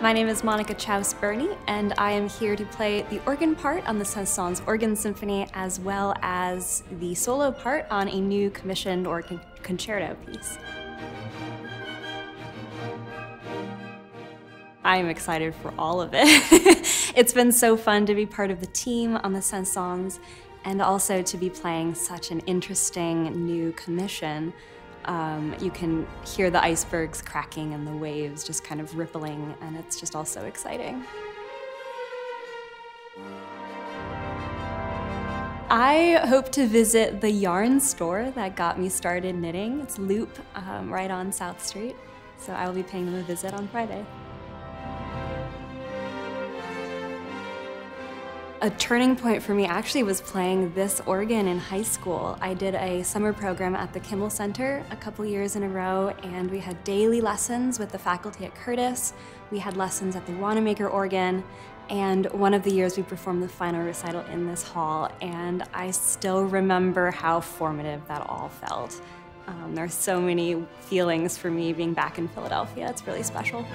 My name is Monica Czausz Berney, and I am here to play the organ part on the Saint-Saëns Organ Symphony, as well as the solo part on a new commissioned organ concerto piece. I'm excited for all of it. it's been so fun to be part of the team on the Saint-Saëns and also to be playing such an interesting new commission. Um, you can hear the icebergs cracking and the waves just kind of rippling, and it's just all so exciting. I hope to visit the yarn store that got me started knitting. It's Loop, um, right on South Street. So I will be paying them a visit on Friday. A turning point for me actually was playing this organ in high school. I did a summer program at the Kimmel Center a couple years in a row, and we had daily lessons with the faculty at Curtis. We had lessons at the Wanamaker organ, and one of the years we performed the final recital in this hall, and I still remember how formative that all felt. Um, there are so many feelings for me being back in Philadelphia. It's really special.